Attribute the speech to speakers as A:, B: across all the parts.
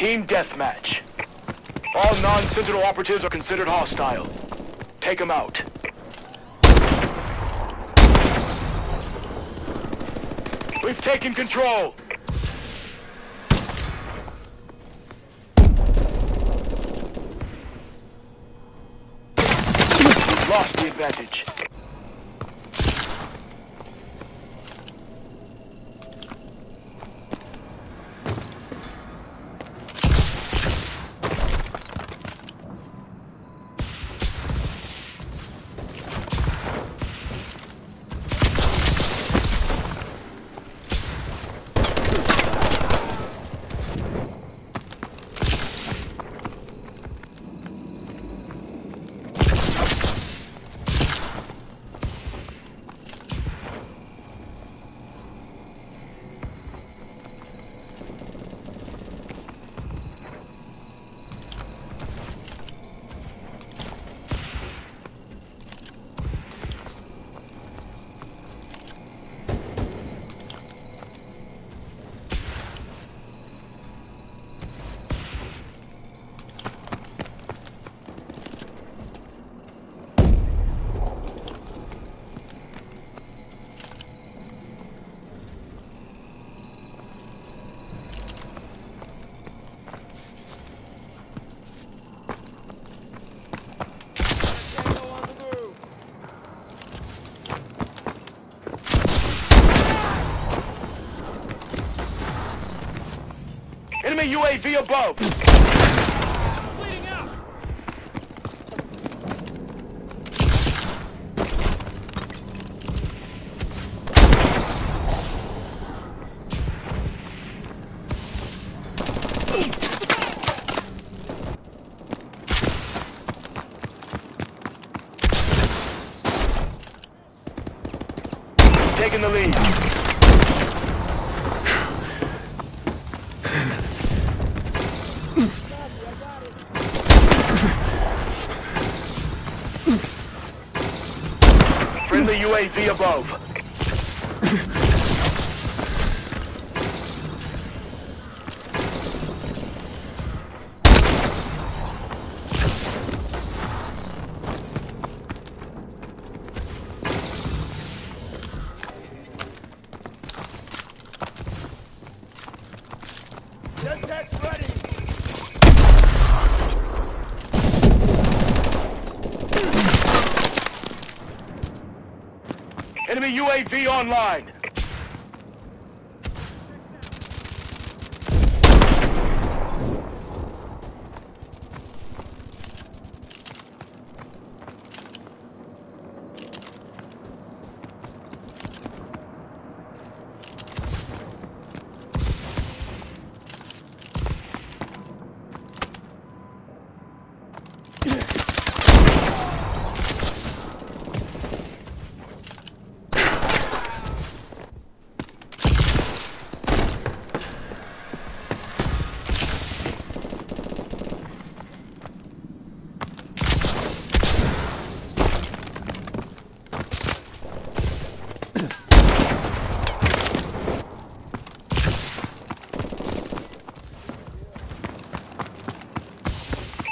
A: Team deathmatch. All non-Sentinel operatives are considered hostile. Take them out. We've taken control! Lost the advantage. Enemy UAV above! UAV above. Jetpack's ready! Enemy UAV online!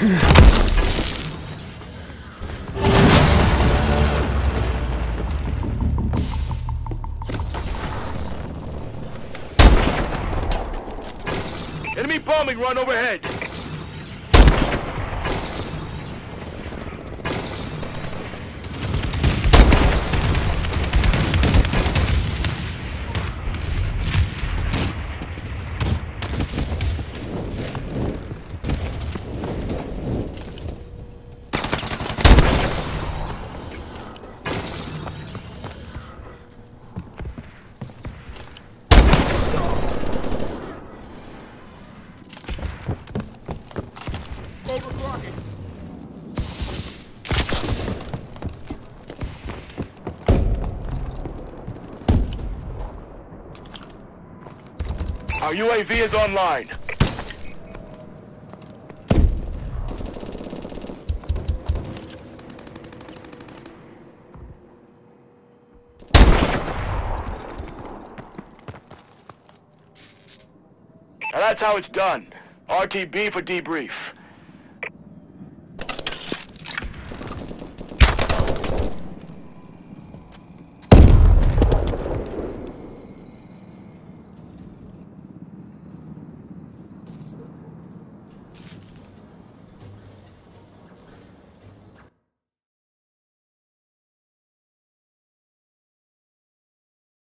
A: Enemy bombing run overhead. Our UAV is online. Now that's how it's done. RTB for debrief.